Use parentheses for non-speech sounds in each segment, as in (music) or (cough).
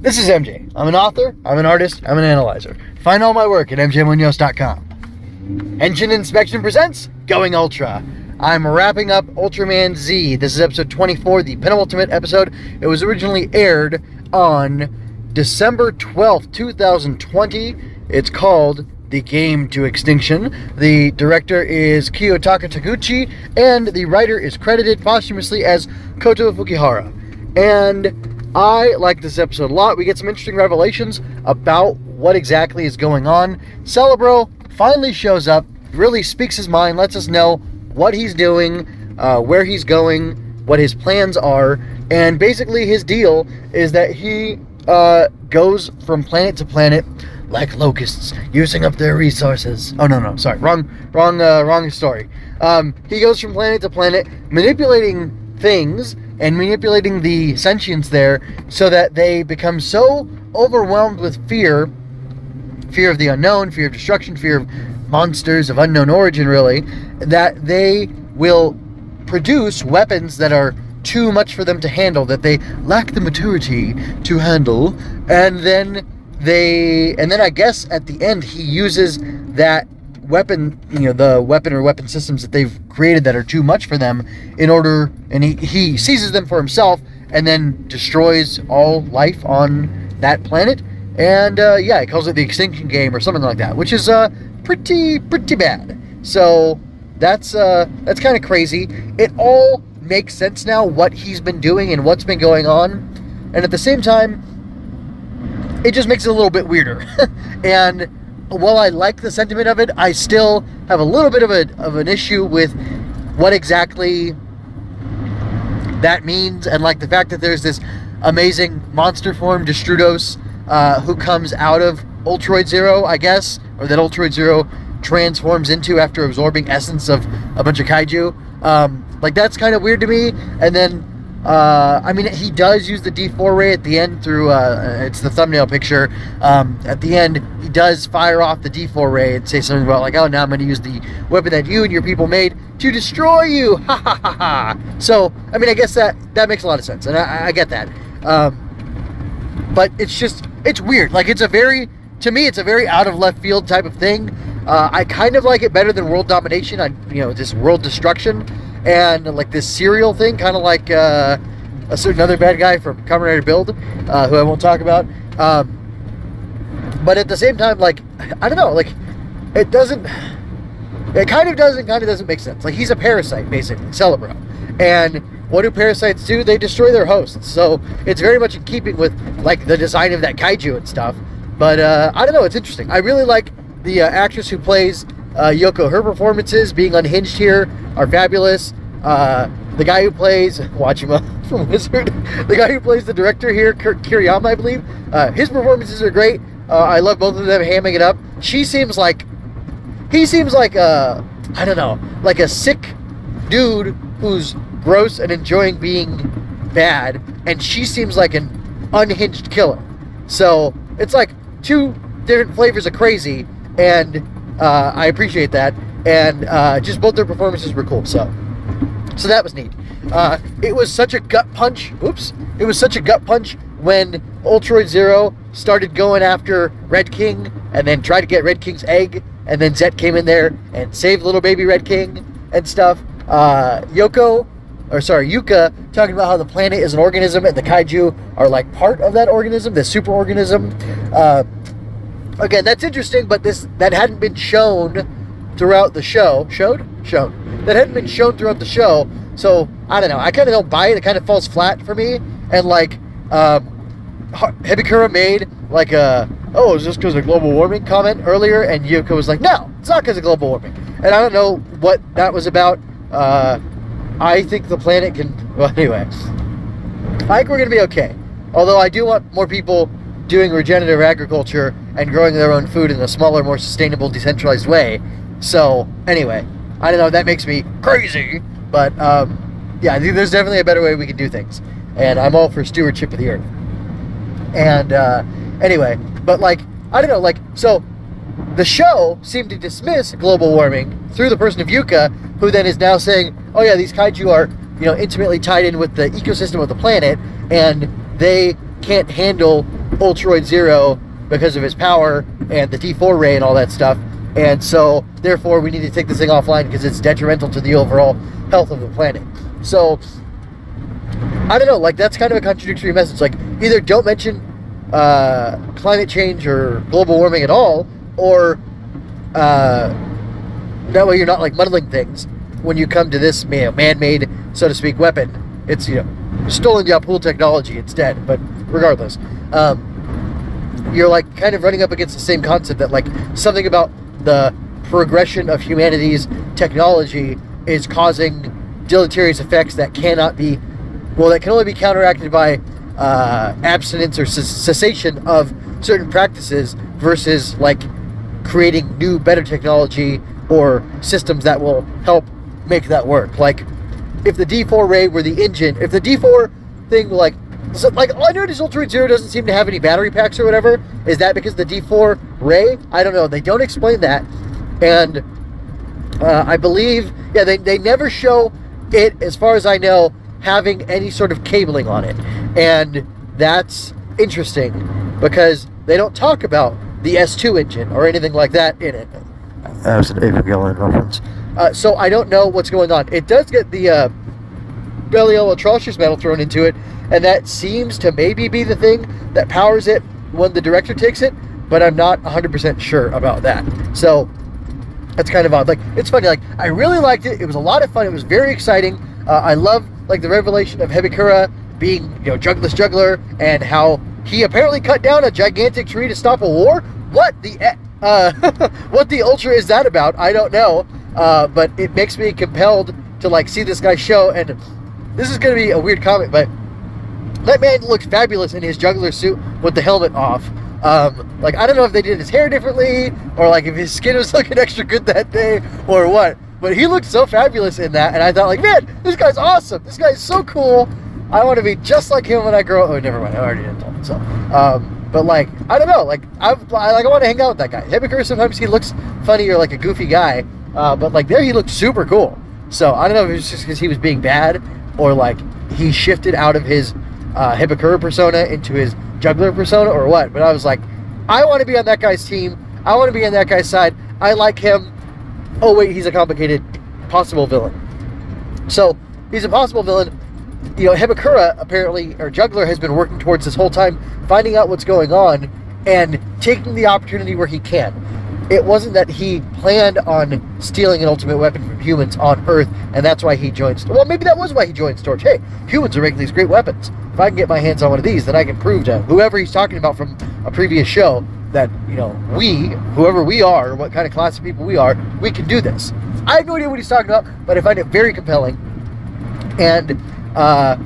This is MJ. I'm an author, I'm an artist, I'm an analyzer. Find all my work at mjmunoz.com. Henshin Inspection presents Going Ultra. I'm wrapping up Ultraman Z. This is episode 24, the penultimate episode. It was originally aired on December 12th, 2020. It's called The Game to Extinction. The director is Kiyotaka Taguchi, and the writer is credited posthumously as Kota Fukihara. And I like this episode a lot. We get some interesting revelations about what exactly is going on. Celebro finally shows up, really speaks his mind, lets us know what he's doing, uh, where he's going, what his plans are, and basically his deal is that he uh, goes from planet to planet like locusts, using up their resources. Oh no, no, sorry, wrong, wrong, uh, wrong story. Um, he goes from planet to planet, manipulating things and manipulating the sentience there so that they become so overwhelmed with fear fear of the unknown, fear of destruction, fear of monsters of unknown origin, really, that they will produce weapons that are too much for them to handle, that they lack the maturity to handle, and then they, and then I guess at the end he uses that weapon, you know, the weapon or weapon systems that they've created that are too much for them in order, and he, he seizes them for himself and then destroys all life on that planet. And uh, yeah, he calls it the Extinction Game or something like that, which is uh, pretty pretty bad. So that's uh, that's kind of crazy. It all makes sense now what he's been doing and what's been going on, and at the same time, it just makes it a little bit weirder. (laughs) and while I like the sentiment of it, I still have a little bit of a of an issue with what exactly that means, and like the fact that there's this amazing monster form, Destrudos, uh, who comes out of Ultroid Zero, I guess, or that Ultroid Zero transforms into after absorbing essence of a bunch of kaiju. Um, like that's kind of weird to me. And then uh, I mean, he does use the D4 ray at the end through, uh, it's the thumbnail picture. Um, at the end, he does fire off the D4 ray and say something about, like, oh, now I'm going to use the weapon that you and your people made to destroy you. (laughs) Ha ha ha ha. So, I mean, I guess that, that makes a lot of sense. And I, I get that. Um, but it's just, it's weird. Like, it's a very, to me, it's a very out of left field type of thing. Uh, I kind of like it better than world domination. I, you know, this world destruction and like this serial thing, kind of like uh, a certain other bad guy from Kamen Build, uh, who I won't talk about. Um, but at the same time, like I don't know, like it doesn't. It kind of doesn't, kind of doesn't make sense. Like he's a parasite, basically, Celebro, and what do parasites do? They destroy their hosts. So it's very much in keeping with like the design of that kaiju and stuff. But uh, I don't know. It's interesting. I really like the uh, actress who plays uh, Yoko, her performances being unhinged here are fabulous. Uh, the guy who plays (laughs) Wajima (laughs) from Wizard, the guy who plays the director here, Kiriyama, I believe, uh, his performances are great. Uh, I love both of them hamming it up. She seems like, he seems like a, I don't know, like a sick dude who's gross and enjoying being bad, and she seems like an unhinged killer. So it's like two different flavors of crazy, and uh, I appreciate that, and uh, just both their performances were cool. So, so that was neat. Uh, it was such a gut punch. Oops! It was such a gut punch when Ultroid Zero started going after Red King, and then tried to get Red King's egg, and then Zett came in there and saved little baby Red King and stuff. Uh, Yoko, or sorry, Yuka, talking about how the planet is an organism and the kaiju are like part of that organism, the super organism. Uh, again, that's interesting, but this that hadn't been shown throughout the show. Showed? Shown. That hadn't been shown throughout the show. So I don't know. I kind of don't buy it. It kind of falls flat for me. And like, um, Hebikura made like a oh, it's just because of global warming comment earlier, and Yuka was like, no, it's not because of global warming. And I don't know what that was about. Uh, I think the planet can. (laughs) Well, anyway, I think we're gonna be okay. Although I do want more people doing regenerative agriculture and growing their own food in a smaller, more sustainable, decentralized way. So, anyway, I don't know, that makes me crazy, but um, yeah, there's definitely a better way we can do things. And I'm all for stewardship of the earth. And uh, anyway, but like, I don't know, like, so the show seemed to dismiss global warming through the person of Yuka, who then is now saying, oh yeah, these kaiju are, you know, intimately tied in with the ecosystem of the planet, and they can't handle Ultroid Zero because of his power and the D4 ray and all that stuff. And so, therefore, we need to take this thing offline because it's detrimental to the overall health of the planet. So, I don't know. Like, that's kind of a contradictory message. Like, either don't mention uh, climate change or global warming at all, or uh, that way you're not like muddling things when you come to this man-made, so to speak, weapon. It's you know stolen Yapool technology instead. But regardless, um, you're like kind of running up against the same concept that like something about the progression of humanity's technology is causing deleterious effects that cannot be well that can only be counteracted by uh, abstinence or cessation of certain practices versus like creating new better technology or systems that will help make that work. Like if the d4 ray were the engine if the d4 thing like so, like all I noticed Ultroid Zero doesn't seem to have any battery packs or whatever. Is that because the D4 Ray? I don't know. They don't explain that, and uh, I believe yeah they they never show it as far as I know having any sort of cabling on it, and that's interesting because they don't talk about the S2 engine or anything like that in it. That was an Evangelion reference. Uh, so I don't know what's going on. It does get the uh, Belial atrocious metal thrown into it, and that seems to maybe be the thing that powers it when the director takes it, but I'm not 100% sure about that. So that's kind of odd. Like, it's funny. Like, I really liked it. It was a lot of fun. It was very exciting. Uh, I love, like, the revelation of Hebikura being, you know, Jugless Juggler and how he apparently cut down a gigantic tree to stop a war. What the, uh, (laughs) what the Ultra is that about? I don't know. Uh, but it makes me compelled to, like, see this guy show. And this is going to be a weird comment, but that man looks fabulous in his juggler suit with the helmet off. Um, like I don't know if they did his hair differently or like if his skin was (laughs) looking extra good that day or what. But he looked so fabulous in that, and I thought like, man, this guy's awesome. This guy's so cool. I want to be just like him when I grow up. Oh, never mind. I already did that. So, um, but like, I don't know. Like, I, I like I want to hang out with that guy. Hebikura sometimes he looks funny or like a goofy guy, uh, but like there he looked super cool. So I don't know if it was just because he was being bad or like he shifted out of his uh, persona into his juggler persona or what. But I was like, I want to be on that guy's team. I want to be on that guy's side. I like him. Oh, wait, he's a complicated possible villain. So he's a possible villain. You know, Hebikura apparently, or Juggler, has been working towards this whole time, finding out what's going on and taking the opportunity where he can it wasn't that he planned on stealing an ultimate weapon from humans on Earth, and that's why he joined. Well, maybe that was why he joined Storage. Hey, humans are making these great weapons. If I can get my hands on one of these, then I can prove to whoever he's talking about from a previous show that you know we, whoever we are, what kind of class of people we are, we can do this. I have no idea what he's talking about, but I find it very compelling. And uh,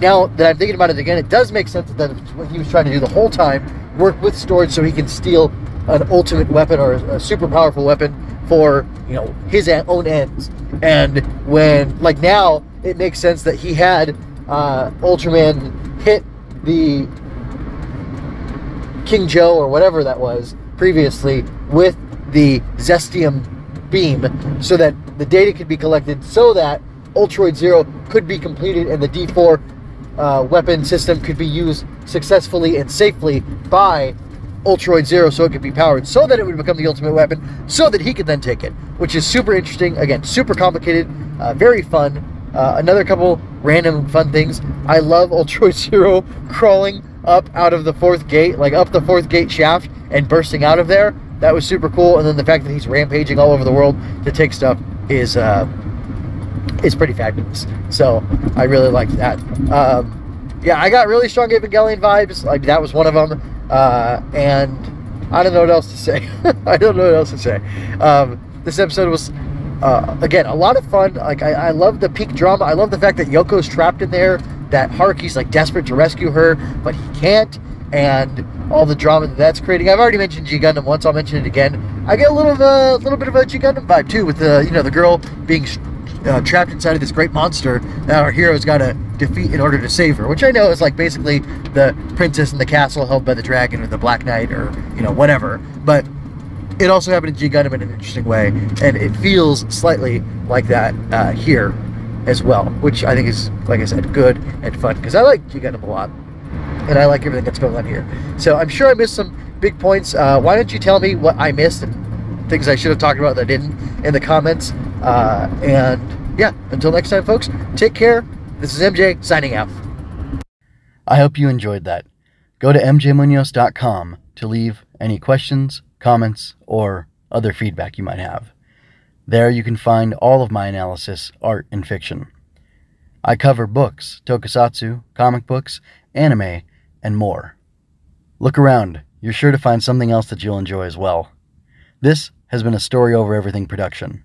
now that I'm thinking about it again, it does make sense that what he was trying to do the whole time, work with Storage so he can steal an ultimate weapon or a super powerful weapon for you know his own ends. And when like now, it makes sense that he had uh, Ultraman hit the King Joe or whatever that was previously with the Zestium beam, so that the data could be collected, so that Ultroid Zero could be completed and the D4 uh, weapon system could be used successfully and safely by Ultroid Zero so it could be powered so that it would become the ultimate weapon so that he could then take it, which is super interesting. Again, super complicated, uh, very fun. Uh, another couple random fun things. I love (laughs) Ultroid Zero crawling up out of the fourth gate, like up the fourth gate shaft and bursting out of there. That was super cool. And then the fact that he's rampaging all over the world to take stuff is uh, is pretty fabulous. So I really like that. Um, yeah, I got really strong Evangelion vibes. Like that was one of them. Uh, and I don't know what else to say. (laughs) I don't know what else to say. Um, this episode was, uh, again, a lot of fun. Like, I, I love the peak drama. I love the fact that Yoko's trapped in there, that Haruki's like desperate to rescue her, but he can't, and all the drama that that's creating. I've already mentioned G Gundam once. I'll mention it again. I get a little of a little bit of a G Gundam vibe too, with the you know the girl being uh, trapped inside of this great monster that our hero's got to defeat in order to save her, which I know is like basically the princess in the castle held by the dragon or the Black Knight or, you know, whatever. But it also happened in G Gundam in an interesting way, and it feels slightly like that uh, here as well, which I think is, like I said, good and fun because I like G Gundam a lot. and I like everything that's going on here. So I'm sure I missed some big points. Uh, why don't you tell me what I missed and things I should have talked about that I didn't in the comments? Uh, and yeah, until next time, folks, take care. This is MJ signing out. I hope you enjoyed that. Go to mjmunoz.com to leave any questions, comments, or other feedback you might have. There you can find all of my analysis, art, and fiction. I cover books, tokusatsu, comic books, anime, and more. Look around, you're sure to find something else that you'll enjoy as well. This has been a Story Over Everything production.